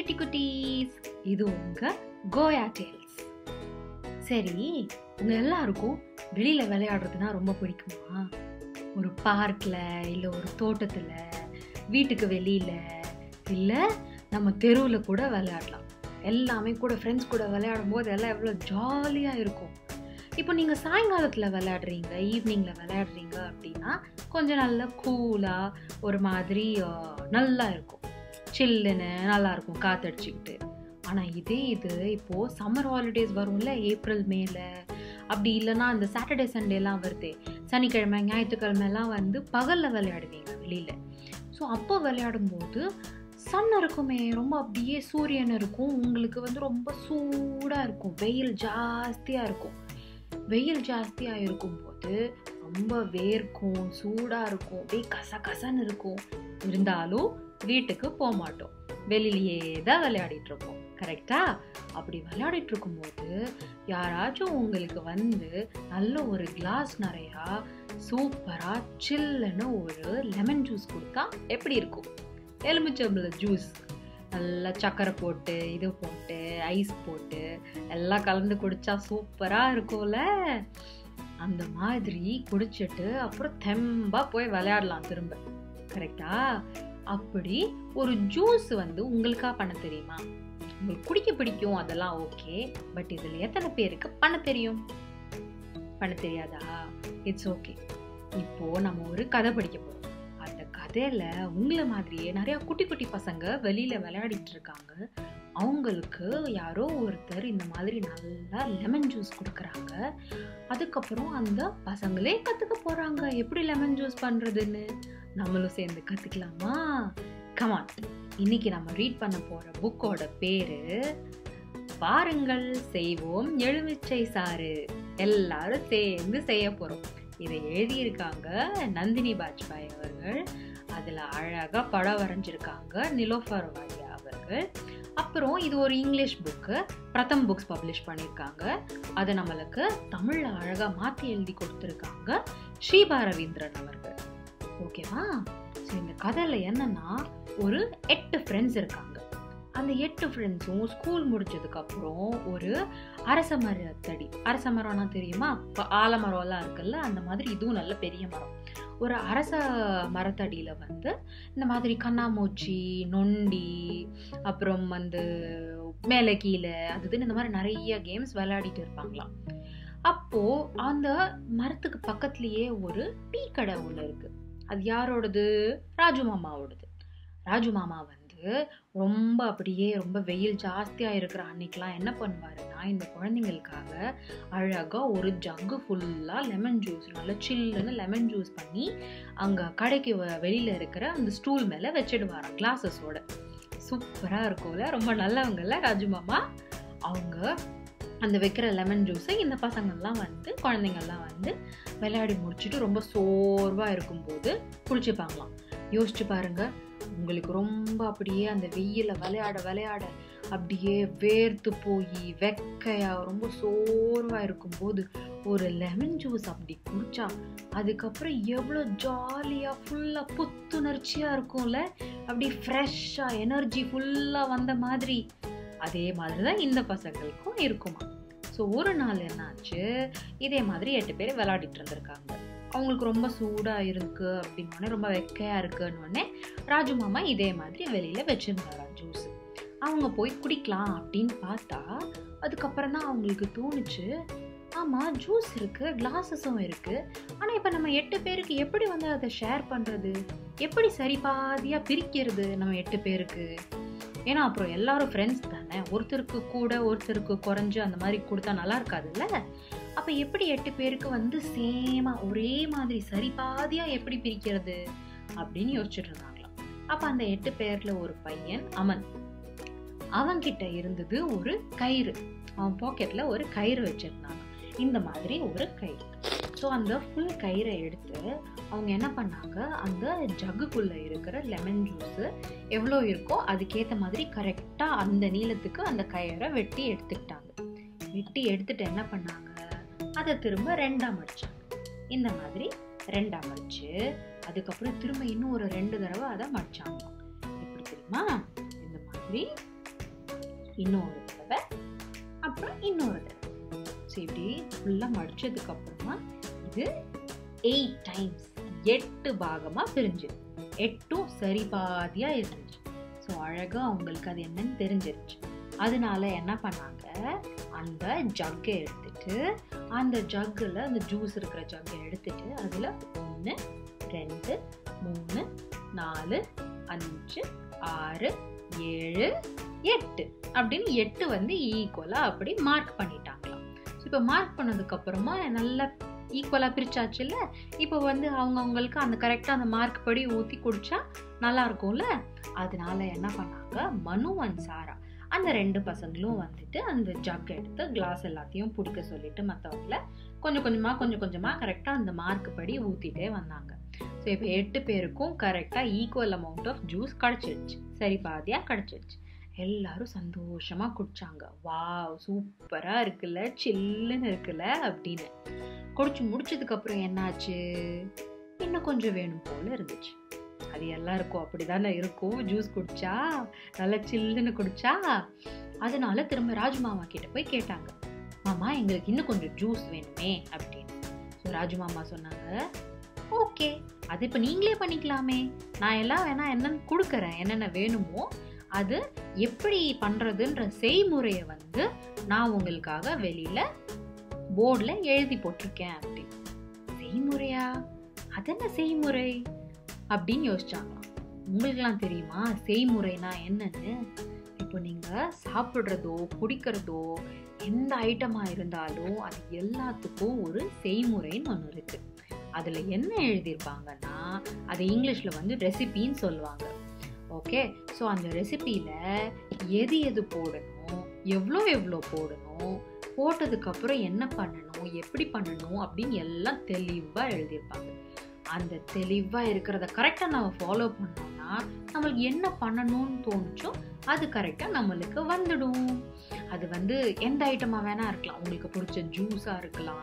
குட்டி குட்டீஸ் இது உங்க கோயா டேல்ஸ் சரி உங்க எல்லாருக்கும் வெளியில விளையாடுறதுனா ரொம்ப பிடிக்குமா? ஒரு பார்க்ல இல்ல ஒரு தோட்டத்துல வீட்டுக்கு வெளியில இல்ல நம்ம தெருவில் கூட விளையாடலாம். எல்லாமே கூட ஃப்ரெண்ட்ஸ் கூட விளையாடும் போது எல்லாம் எவ்வளோ ஜாலியாக இருக்கும். இப்போ நீங்கள் சாயங்காலத்தில் விளையாடுறீங்க ஈவினிங்கில் விளையாடுறீங்க அப்படின்னா கொஞ்சம் நல்லா கூலாக ஒரு மாதிரி நல்லா இருக்கும். சில்லுன்னு நல்லா இருக்கும் காத்தடிச்சுக்கிட்டு. ஆனால் இதே இது இப்போது சம்மர் ஹாலிடேஸ் வரும்ல ஏப்ரல் மேல அப்படி இல்லைன்னா அந்த சாட்டர்டே சண்டேலாம் வருதே. சனிக்கிழமை ஞாயிற்றுக்கிழமைலாம் வந்து பகலில் விளையாடுவீங்க வெளியில். ஸோ அப்போ விளையாடும்போது சன் இருக்குமே ரொம்ப அப்படியே சூரியன் இருக்கும். உங்களுக்கு வந்து ரொம்ப சூடாக இருக்கும். வெயில் ஜாஸ்தியாக இருக்கும். வெயில் ஜாஸ்தியாக இருக்கும்போது ரொம்ப வேர்க்கும் சூடாக இருக்கும். அப்படியே கச கசன்னு இருக்கும். இருந்தாலும் வீட்டுக்கு போக மாட்டோம் வெளியிலேயே தான் விளையாடிட்டு இருப்போம் கரெக்டா அப்படி விளையாடிட்டு இருக்கும்போது யாராச்சும் உங்களுக்கு வந்து நல்ல ஒரு கிளாஸ் நிறையா சூப்பரா சில்லுன்னு ஒரு லெமன் ஜூஸ் கொடுத்தா எப்படி இருக்கும்? எலுமிச்சம்பள ஜூஸ் நல்லா சக்கரை போட்டு இது போட்டு ஐஸ் போட்டு எல்லாம் கலந்து குடிச்சா சூப்பரா இருக்கும்ல? அந்த மாதிரி குடிச்சிட்டு அப்புறம் தெம்பா போய் விளையாடலாம் திரும்ப. கரெக்டா அப்படி ஒரு ஜூஸ் வந்து உங்களுக்காக பண்ண தெரியுமா? உங்களுக்கு குடிக்க பிடிக்கும் அதெல்லாம் ஓகே பட் இதில் எத்தனை பேருக்கு பண்ண தெரியும்? பண்ண தெரியாதா? இட்ஸ் ஓகே இப்போ நம்ம ஒரு கதை படிக்க போகிறோம் அந்த கதையில உங்களை மாதிரியே நிறைய குட்டி குட்டி பசங்க வெளியில விளையாடிட்டு இருக்காங்க. அவங்களுக்கு யாரோ ஒருத்தர் இந்த மாதிரி நல்லா லெமன் ஜூஸ் கொடுக்குறாங்க. அதுக்கப்புறம் அந்த பசங்களே கற்றுக்க போகிறாங்க எப்படி லெமன் ஜூஸ் பண்ணுறதுன்னு நம்மளும் சேர்ந்து கற்றுக்கலாமா கமான் இன்னைக்கு நம்ம ரீட் பண்ண போகிற புக்கோட பேர் பாருங்கள் செய்வோம் எழுமிச்சை சாறு. எல்லாரும் சேர்ந்து செய்ய போகிறோம் இதை எழுதியிருக்காங்க நந்தினி பாஜ்பாய் அவர்கள். அதில் அழகாக படம் வரைஞ்சிருக்காங்க நிலோஃபர் வாரியா அவர்கள். அப்புறம் இது ஒரு English book Pratham books publish பண்ணியிருக்காங்க. அதை நம்மளுக்கு தமிழில் அழகாக மாற்றி எழுதி கொடுத்துருக்காங்க. ஸ்ரீபா ரவீந்திரன் அவர்கள். ஓகேவா? ஸோ இந்த கதையில் என்னன்னா ஒரு எட்டு ஃப்ரெண்ட்ஸ் இருக்காங்க. அந்த எட்டு ஃப்ரெண்ட்ஸும் ஸ்கூல் முடிச்சதுக்கப்புறம் ஒரு அரச மரத்தடி அரச மரம்னா தெரியுமா? இப்போ ஆலமரம்லாம் இருக்குல்ல? அந்த மாதிரி இதுவும் நல்ல பெரிய மரம். ஒரு அரச மரத்தடியில் வந்து இந்த மாதிரி கண்ணாமூச்சி நொண்டி அப்புறம் வந்து மேலே கீழே அது இதுன்னு இந்த மாதிரி நிறைய கேம்ஸ் விளையாடிட்டு இருப்பாங்களாம். அப்போது அந்த மரத்துக்கு பக்கத்துலேயே ஒரு டீ கடை ஒன்று இருக்குது அது யாரோடது? ராஜு மாமாவோடது. ராஜு மாமா வந்து ரொம்ப அப்படியே ரொம்ப வெயில் ஜாஸ்தியாக இருக்கிற அன்னைக்கெலாம் என்ன பண்ணுவாருன்னா இந்த குழந்தைங்களுக்காக அழகாக ஒரு ஜக்கு ஃபுல்லாக லெமன் ஜூஸ் நல்லா சில்லுன்னு லெமன் ஜூஸ் பண்ணி அங்கே கடைக்கு வெளியில் இருக்கிற அந்த ஸ்டூல் மேலே வச்சிடுவாராம் கிளாஸஸோட சூப்பராக இருக்கும்ல ரொம்ப நல்லவங்கல்ல ராஜு மாமா? அவங்க அந்த வைக்கிற லெமன் ஜூஸை இந்த பசங்கள்லாம் வந்து குழந்தைங்கள்லாம் வந்து விளையாடி முடிச்சுட்டு ரொம்ப சோர்வாக இருக்கும்போது குளிச்சுப்பாங்களாம் யோசிச்சு பாருங்க. உங்களுக்கு ரொம்ப அப்படியே அந்த வெயில விளையாட விளையாட அப்படியே வேர்த்து போய் வெக்கையா ரொம்ப சோர்வாக இருக்கும்போது ஒரு லெமன் ஜூஸ் அப்படி குடிச்சா அதுக்கப்புறம் எவ்வளோ ஜாலியாக ஃபுல்லாக புத்துணர்ச்சியாக இருக்கும்ல? அப்படி ஃப்ரெஷ்ஷாக எனர்ஜி ஃபுல்லாக வந்த மாதிரி அதே மாதிரி தான் இந்த பசங்களுக்கும் இருக்குமா? ஸோ ஒரு நாள் என்னாச்சு? இதே மாதிரி எட்டு பேர் விளையாடிட்டு இருந்திருக்காங்க. அவங்களுக்கு ரொம்ப சூடாக இருக்கு அப்படின்னோடனே ரொம்ப வெக்கையாக இருக்குன்னு ராஜு மாமா இதே மாதிரி வெளியில் வச்சுருந்தாராம் ஜூஸ் அவங்க போய் குடிக்கலாம் அப்படின்னு பார்த்தா அதுக்கப்புறம் தான் அவங்களுக்கு தோணுச்சு ஆமாம் ஜூஸ் இருக்குது கிளாஸஸும் இருக்குது ஆனால் இப்போ நம்ம எட்டு பேருக்கு எப்படி வந்து அதை ஷேர் பண்ணுறது எப்படி சரி பாதியாக பிரிக்கிறது நம்ம எட்டு பேருக்கு? ஏன்னா அப்புறம் எல்லாரும் ஃப்ரெண்ட்ஸ் தானே ஒருத்தருக்கு கூட ஒருத்தருக்கு குறைஞ்சு அந்த மாதிரி கொடுத்தா நல்லா இருக்காதுல்ல? அப்போ எப்படி எட்டு பேருக்கு வந்து சேமா ஒரே மாதிரி சரி பாதியா எப்படி பிரிக்கிறது அப்படின்னு யோசிச்சுட்டு இருந்தாங்களாம். அப்ப அந்த எட்டு பேர்ல ஒரு பையன் அமன். அவன்கிட்ட இருந்தது ஒரு கயிறு. அவன் பாக்கெட்ல ஒரு கயிறு வச்சிருந்தாங்க. இந்த மாதிரி ஒரு கயிறு. ஸோ அந்த ஃபுல் கயிறை எடுத்து அவங்க என்ன பண்ணாங்க? அந்த ஜக்குக்குள்ளே இருக்கிற லெமன் ஜூஸு எவ்வளோ இருக்கோ அதுக்கேற்ற மாதிரி கரெக்டாக அந்த நீளத்துக்கு அந்த கயிறை வெட்டி எடுத்துக்கிட்டாங்க. வெட்டி எடுத்துட்டு என்ன பண்ணாங்க? அதை திரும்ப ரெண்டாக மடித்தாங்க இந்த மாதிரி ரெண்டாக மடித்து அதுக்கப்புறம் திரும்ப இன்னும் ஒரு ரெண்டு தடவை அதை மடிச்சாங்க. எப்படி தெரியுமா? இந்த மாதிரி இன்னொரு தடவை அப்புறம் இன்னொரு தடவை. ஸோ இப்படி ஃபுல்லாக மடித்ததுக்கப்புறமா இது எயிட் டைம்ஸ் எட்டு பாகமாக பிரிஞ்சு. எட்டும் சரி பாதியாக இருந்துச்சு. ஸோ அழகாக அவங்களுக்கு அது என்னன்னு தெரிஞ்சிருச்சு. அதனால என்ன பண்ணாங்க? அந்த ஜக்கை எடுத்துட்டு அந்த ஜக்கில் அந்த ஜூஸ் இருக்கிற ஜக்கை எடுத்துட்டு அதில் ஒன்று ரெண்டு மூணு நாலு அஞ்சு ஆறு ஏழு எட்டு அப்படின்னு எட்டு வந்து ஈக்குவலாக அப்படி மார்க் பண்ணிட்டாங்களாம். ஸோ இப்போ மார்க் பண்ணதுக்கப்புறமா நல்லா ஈக்குவலாக பிரிச்சாச்சுல்ல? இப்போ வந்து அவங்கவுங்களுக்கு அந்த கரெக்டாக அந்த மார்க் படி ஊற்றி குடித்தா நல்லா இருக்கும்ல அதனால என்ன பண்ணாங்க? மனு அண்ட் சாரா. அந்த ரெண்டு பசங்களும் வந்துட்டு அந்த ஜக் எடுத்து கிளாஸ் எல்லாத்தையும் பிடிக்க சொல்லிட்டு மற்றவங்கள கொஞ்சம் கொஞ்சமாக கொஞ்சம் கொஞ்சமாக கரெக்டாக அந்த மார்க் படி ஊற்றிட்டே வந்தாங்க. ஸோ இப்போ எட்டு பேருக்கும் கரெக்டாக ஈக்குவல் அமௌண்ட் ஆஃப் ஜூஸ் கிடச்சிருச்சு. சரி பாதியாக கிடச்சிருச்சு. எல்லாரும் சந்தோஷமாக குடிச்சாங்க. வாவ் சூப்பராக இருக்குல்ல சில்லுன்னு இருக்குல்ல அப்படின்னு. குடிச்சு முடிச்சதுக்கு அப்புறம் என்னாச்சு? இன்னும் கொஞ்சம் வேணும் போல இருந்துச்சு. அது எல்லாருக்கும் அப்படிதானே இருக்கும். ஜூஸ் குடிச்சா நல்லா சில்லுன்னு குடிச்சா. அதனால திரும்ப ராஜ்மாமா கிட்ட போய் கேட்டாங்க. மாமா எங்களுக்கு இன்னும் கொஞ்சம் ஜூஸ் வேணுமே அப்படின்னு. ஸோ ராஜுமாமா சொன்னாங்க ஓகே அது இப்போ நீங்களே பண்ணிக்கலாமே. நான் எல்லாம் வேணா என்னென்னு கொடுக்குறேன். என்னென்ன வேணுமோ அது எப்படி பண்ணுறதுன்ற செய்முறையை வந்து நான் உங்களுக்காக வெளியில் போர்டில் எழுதி போட்டிருக்கேன் அப்படி. செய்முறையா? அது என்ன செய்முறை? அப்படின்னு யோசிச்சாங்களாம் உங்களுக்கெல்லாம் தெரியுமா? செய்முறைனா என்னன்னு? இப்போ நீங்கள் சாப்பிட்றதோ குடிக்கிறதோ எந்த ஐட்டமாக இருந்தாலும் அது எல்லாத்துக்கும் ஒரு செய்முறைன்னு ஒன்று இருக்குது அதில் என்ன எழுதியிருப்பாங்கன்னா அதை இங்கிலீஷில் வந்து ரெசிபின்னு சொல்லுவாங்க. ஓகே ஸோ அந்த ரெசிப்பியில் எது எது போடணும் எவ்வளோ எவ்வளோ போடணும் போட்டதுக்கப்புறம் என்ன பண்ணணும் எப்படி பண்ணணும் அப்படின்னு எல்லாம் தெளிவாக எழுதியிருப்பாங்க. அந்த தெளிவாக இருக்கிறத கரெக்டாக நம்ம ஃபாலோ பண்ணோம்னா நம்மளுக்கு என்ன பண்ணணும்னு தோணுச்சோ அது கரெக்டாக நம்மளுக்கு வந்துடும். அது வந்து எந்த ஐட்டமாக வேணால் இருக்கலாம். உங்களுக்கு பிடிச்ச ஜூஸாக இருக்கலாம்.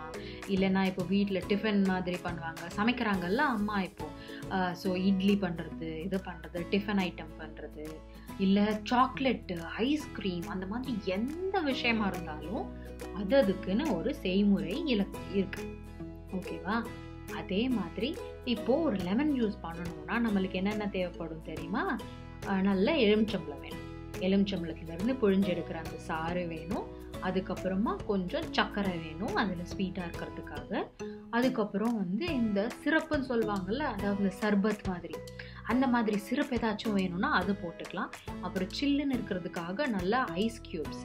இல்லைன்னா இப்போ வீட்டில் டிஃபன் மாதிரி பண்ணுவாங்க சமைக்கிறாங்கல்ல அம்மா இப்போ ஸோ இட்லி பண்ணுறது இது பண்ணுறது டிஃபன் ஐட்டம் பண்ணுறது இல்லை சாக்லேட்டு ஐஸ்கிரீம் அந்த மாதிரி எந்த விஷயமா இருந்தாலும் அது அதுக்குன்னு ஒரு செய்முறை இலக்கு இருக்கு. ஓகேவா அதே மாதிரி இப்போ ஒரு லெமன் ஜூஸ் பண்ணணும்னா நம்மளுக்கு என்னென்ன தேவைப்படும் தெரியுமா? நல்ல எலுமிச்சம்பளம் வேணும். எலுமிச்சம்பளத்துலேருந்து புழிஞ்செடுக்கிற அந்த சாறு வேணும். அதுக்கப்புறமா கொஞ்சம் சர்க்கரை வேணும் அதில் ஸ்வீட்டாக இருக்கிறதுக்காக. அதுக்கப்புறம் வந்து இந்த சிறப்புன்னு சொல்லுவாங்கள்ல அதாவது இந்த சர்பத் மாதிரி. அந்த மாதிரி சிறப்பு ஏதாச்சும் வேணும்னா அது போட்டுக்கலாம். அப்புறம் சில்லுன்னு இருக்கிறதுக்காக நல்லா ஐஸ் க்யூப்ஸ்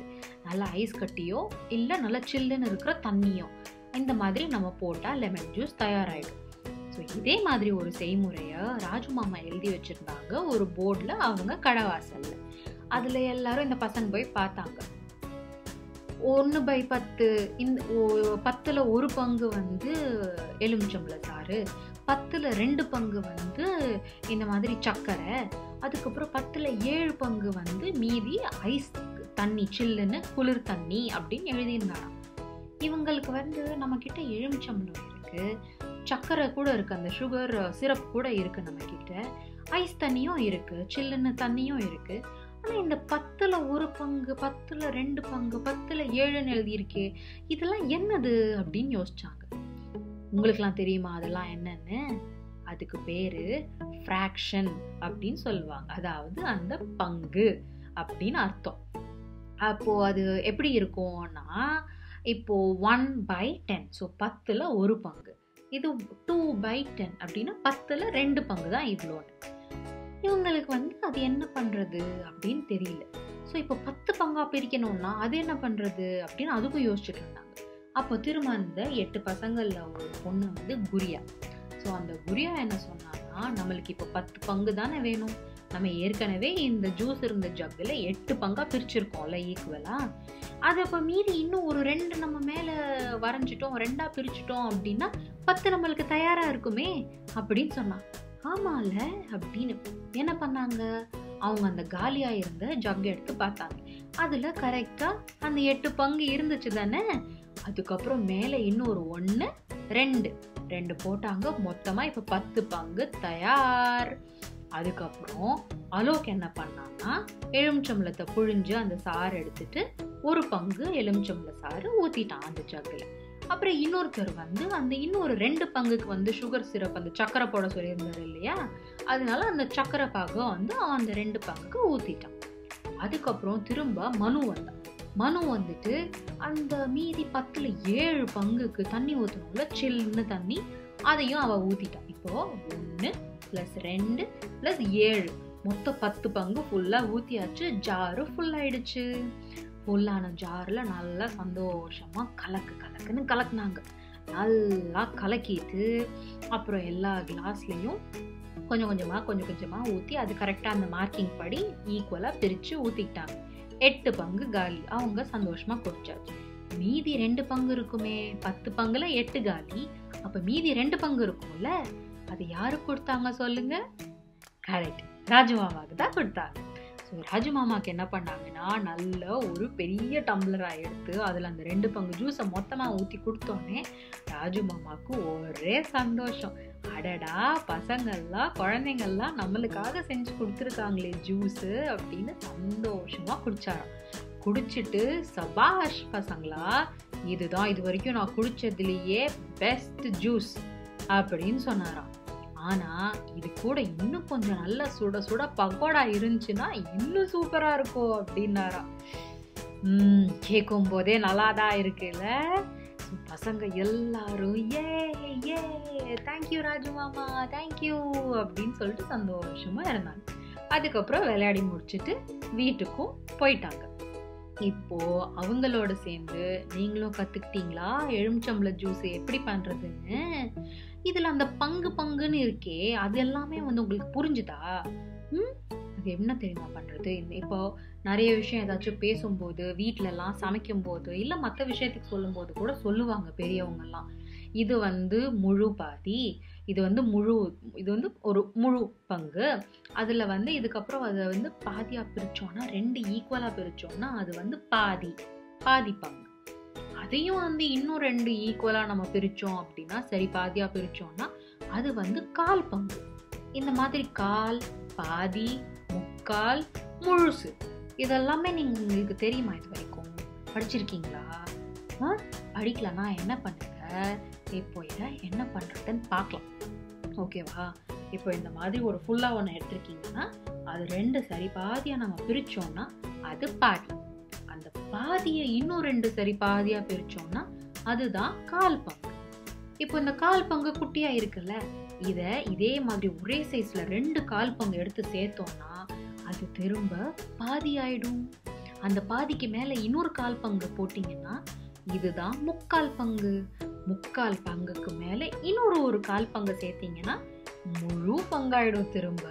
நல்லா ஐஸ் கட்டியோ இல்லை நல்லா சில்லுன்னு இருக்கிற தண்ணியோ இந்த மாதிரி நம்ம போட்டால் லெமன் ஜூஸ் தயாராகிடும் ஸோ இதே மாதிரி ஒரு செய்முறையை ராஜுமாமா எழுதி வச்சுருந்தாங்க ஒரு போர்டில் அவங்க கடவாசலில். அதில் எல்லாரும் இந்த பசங்க போய் பார்த்தாங்க. ஒன்று பை பத்து இந்த பத்தில் ஒரு பங்கு வந்து எலுமிச்சம்பள சாறு பத்தில் ரெண்டு பங்கு வந்து இந்த மாதிரி சர்க்கரை அதுக்கப்புறம் பத்தில் ஏழு பங்கு வந்து மீதி ஐஸ் தண்ணி சில்லுன்னு குளிர் தண்ணி அப்படின்னு எழுதியிருந்தாராம். இவங்களுக்கு வந்து நம்மக்கிட்ட எலுமிச்சம்பளம் இருக்குது சர்க்கரை கூட இருக்குது அந்த சுகர் சிரப் கூட இருக்குது நம்மக்கிட்ட ஐஸ் தண்ணியும் இருக்குது சில்லுன்னு தண்ணியும் இருக்குது ஆனால் இந்த பத்தில் ஒரு பங்கு பத்தில் ரெண்டு பங்கு பத்தில் ஏழுன்னு எழுதியிருக்கே. இதெல்லாம் என்னது அப்படின்னு யோசிச்சாங்க. உங்களுக்குலாம் தெரியுமா அதெல்லாம் என்னன்னு? அதுக்கு பேர் ஃப்ராக்ஷன் அப்படின்னு சொல்லுவாங்க. அதாவது அந்த பங்கு அப்படின்னு அர்த்தம். அப்போது அது எப்படி இருக்கும்னா இப்போது ஒன் பை டென் ஸோ பத்தில் ஒரு பங்கு. இது டூ பை டென் அப்படின்னா பத்தில் ரெண்டு பங்கு தான் இவ்வளோன்னு இவங்களுக்கு வந்து அது என்ன பண்ணுறது அப்படின்னு தெரியல. ஸோ இப்போ பத்து பங்காக பிரிக்கணும்னா அது என்ன பண்ணுறது அப்படின்னு அதுக்கும் யோசிச்சுட்டு இருந்தாங்க. அப்போ திரும்ப அந்த எட்டு பசங்களில் ஒரு பொண்ணு வந்து குரியா. ஸோ அந்த குரியா என்ன சொன்னான்னா நம்மளுக்கு இப்போ பத்து பங்கு தானே வேணும். நம்ம ஏற்கனவே இந்த ஜூஸ் இருந்த ஜக்கில் எட்டு பங்காக பிரிச்சிருக்கோம்ல ஈக்குவலாக அது அப்போ மீறி இன்னும் ஒரு ரெண்டு நம்ம மேலே வரைஞ்சிட்டோம் ரெண்டாக பிரிச்சிட்டோம் அப்படின்னா பத்து நம்மளுக்கு தயாராக இருக்குமே அப்படின்னு சொன்னான். ஆமால அப்படின்னு. என்ன பண்ணாங்க? அவங்க அந்த காலியாக இருந்த ஜக் எடுத்து பார்த்தாங்க. அதில் கரெக்டாக அந்த எட்டு பங்கு இருந்துச்சு தானே? அதுக்கப்புறம் மேலே இன்னொரு ஒன்று ரெண்டு. ரெண்டு போட்டாங்க. மொத்தமாக இப்போ பத்து பங்கு தயார். அதுக்கப்புறம் அலோக் என்ன பண்ணான்னா எலுமிச்சம்பளத்தை புழிஞ்சு அந்த சாறு எடுத்துட்டு ஒரு பங்கு எலுமிச்சம்பழ சாறு ஊற்றிட்டான் அந்த ஜக்கில். அப்புறம் இன்னொருத்தர் வந்து அந்த இன்னொரு ரெண்டு பங்குக்கு வந்து சுகர் சிரப் அந்த சக்கரை போட சொல்லியிருந்தார் இல்லையா? அதனால அந்த சக்கரை பாகம் வந்து அந்த ரெண்டு பங்குக்கு ஊற்றிட்டான் அதுக்கப்புறம் திரும்ப மனு வந்தான். மனு வந்துட்டு அந்த மீதி பத்துல ஏழு பங்குக்கு தண்ணி ஊற்றணும்ல சில்லுன்னு தண்ணி அதையும் அவ ஊத்திட்டான். இப்போ ஒன்று ப்ளஸ் ரெண்டு ப்ளஸ் ஏழு. மொத்தம் பத்து பங்கு ஃபுல்லாக ஊற்றியாச்சு ஜாரு ஃபுல்லாயிடுச்சு பொல்லான ஜாரில் நல்லா சந்தோஷமாக கலக்கு கலக்குன்னு கலக்குனாங்க. நல்லா கலக்கிட்டு அப்புறம் எல்லா கிளாஸ்லேயும் கொஞ்சம் கொஞ்சமாக கொஞ்சம் கொஞ்சமாக ஊற்றி அது கரெக்டாக அந்த மார்க்கிங் படி ஈக்குவலாக பிரித்து ஊற்றிக்கிட்டாங்க எட்டு பங்கு காலி. அவங்க சந்தோஷமாக குடிச்சாச்சு. மீதி ரெண்டு பங்கு இருக்குமே. பத்து பங்குல எட்டு காலி. அப்போ மீதி ரெண்டு பங்கு இருக்கும்ல அது யாருக்கு கொடுத்தாங்க சொல்லுங்க? கரெக்ட் ராஜு தான் கொடுத்தாங்க. ஸோ ராஜு மாமாவுக்கு என்ன பண்ணாங்கன்னா நல்ல ஒரு பெரிய டம்ளராக எடுத்து அதில் அந்த ரெண்டு பங்கு ஜூஸை மொத்தமாக ஊற்றி கொடுத்தோன்னே ராஜு மாமாவுக்கு ஒரே சந்தோஷம். அடடா பசங்கள்லாம் குழந்தைங்கள்லாம் நம்மளுக்காக செஞ்சு கொடுத்துருக்காங்களே ஜூஸு அப்படின்னு சந்தோஷமாக குடித்தாராம் குடிச்சிட்டு சபாஷ் பசங்களா இதுதான் இது வரைக்கும் நான் குடித்ததுலேயே பெஸ்ட் ஜூஸ் அப்படின்னு சொன்னாராம். ஆனால் இது கூட இன்னும் கொஞ்சம் நல்லா சுட சுட பக்கோடா இருந்துச்சுன்னா இன்னும் சூப்பராக இருக்கும் அப்படின்னாராம் உம் கேட்கும் போதே நல்லாதான் இருக்குல்ல. பசங்க எல்லாரும் ஏ ஏ தேங்க்யூ ராஜு மாமா தேங்க்யூ அப்படின்னு சொல்லிட்டு சந்தோஷமாக இருந்தாங்க. அதுக்கப்புறம் விளையாடி முடிச்சுட்டு வீட்டுக்கும் போயிட்டாங்க. இப்போ அவங்களோட சேர்ந்து நீங்களும் கற்றுக்கிட்டீங்களா எலுமிச்சம்பழ ஜூஸ் எப்படி பண்ணுறதுன்னு இதுல அந்த பங்கு பங்குன்னு இருக்கே அது எல்லாமே வந்து உங்களுக்கு புரிஞ்சுதா? ம்? அது என்ன தெரியுமா பண்ணுறது இப்போ நிறைய விஷயம் ஏதாச்சும் பேசும்போது வீட்டிலலாம் சமைக்கும் போது இல்லை மற்ற விஷயத்துக்கு சொல்லும்போது கூட சொல்லுவாங்க பெரியவங்கெல்லாம் இது வந்து முழு பாதி இது வந்து முழு இது வந்து ஒரு முழு பங்கு. அதில் வந்து இதுக்கப்புறம் அதை வந்து பாதியாக பிரித்தோன்னா ரெண்டு ஈக்குவலாக பிரித்தோன்னா அது வந்து பாதி பாதி பங்கு. அதையும் வந்து இன்னும் ரெண்டு ஈக்குவலாக நம்ம பிரித்தோம் அப்படின்னா சரி பாதியாக பிரித்தோம்னா அது வந்து கால் பங்கு. இந்த மாதிரி கால் பாதி முக்கால் முழுசு. இதெல்லாமே நீங்கள் உங்களுக்கு தெரியுமா இது வரைக்கும்? படிச்சிருக்கீங்களா? ஆ? படிக்கலன்னா என்ன பண்ணுங்க? இப்போ இதை என்ன பண்ணுறதுன்னு பார்க்கலாம். ஓகேவா இப்போ இந்த மாதிரி ஒரு ஃபுல்லாக ஒன்று எடுத்துருக்கீங்கன்னா அது ரெண்டு சரி பாதியாக நம்ம பிரித்தோம்னா அது பாதி. அந்த பாதியை இன்னும் ரெண்டு சரி பாதியாக பிரித்தோம்னா அதுதான் கால் பங்கு. இப்போ இந்த கால் பங்கு குட்டியாக இருக்குல்ல இதை இதே மாதிரி ஒரே சைஸில் ரெண்டு கால் பங்கு எடுத்து சேர்த்தோம்னா அது திரும்ப பாதி ஆயிடும் அந்த பாதிக்கு மேலே இன்னொரு கால் பங்கு போட்டிங்கன்னா இதுதான் முக்கால் பங்கு. முக்கால் பங்குக்கு மேலே இன்னொரு ஒரு கால் பங்கு சேர்த்தீங்கன்னா முழு பங்காயிடும் திரும்ப.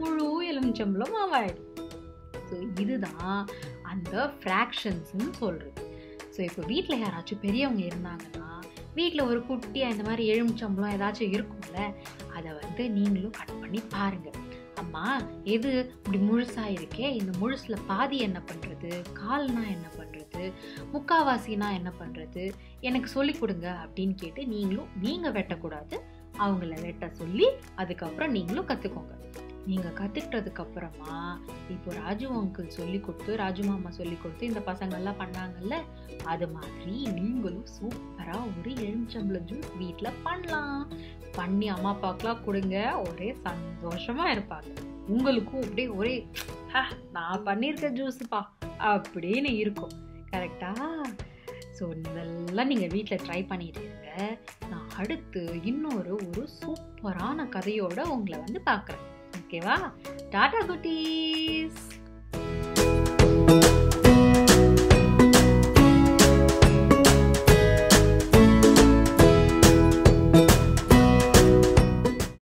முழு எலுமிச்சம்பளம் மாவாயிடும். ஸோ இதுதான் அந்த ஃப்ராக்ஷன்ஸ்னு சொல்கிறது ஸோ இப்போ வீட்டில் யாராச்சும் பெரியவங்க இருந்தாங்கன்னா வீட்டில் ஒரு குட்டியாக இந்த மாதிரி எலுமிச்சம்பளம் ஏதாச்சும் இருக்கும்ல அதை வந்து நீங்களும் கட் பண்ணி பாருங்கள் அம்மா எது இப்படி முழுசாக இருக்கே? இந்த முழுசில் பாதி என்ன பண்ணுறது கால்னா என்ன பண்ணுறது முக்காவாசினா என்ன பண்ணுறது எனக்கு சொல்லி கொடுங்க அப்படின்னு கேட்டு நீங்களும் நீங்கள் வெட்டக்கூடாது. அவங்கள வெட்ட சொல்லி அதுக்கப்புறம் நீங்களும் கற்றுக்கோங்க நீங்கள் கற்றுக்கிட்டதுக்கப்புறமா இப்போ ராஜு அங்கிள் சொல்லி கொடுத்து ராஜு மாமா சொல்லி கொடுத்து இந்த பசங்கள்லாம் பண்ணாங்கல்ல அது மாதிரி நீங்களும் சூப்பராக ஒரு எலுமிச்சம்பளம் ஜூஸ் வீட்டில் பண்ணலாம். பண்ணி அம்மா அப்பாக்கெல்லாம் கொடுங்க. ஒரே சந்தோஷமாக இருப்பாங்க. உங்களுக்கும் அப்படியே ஒரே "ஹ, நான் பண்ணியிருக்க ஜூஸுப்பா அப்படின்னு இருக்கும். கரெக்டாக ஸோ இதெல்லாம் நீங்கள் வீட்டில் ட்ரை பண்ணிட்டு இருங்க. நான் அடுத்து இன்னொரு ஒரு சூப்பரான கதையோடு உங்களை வந்து பார்க்குறேன். では、ダダグティース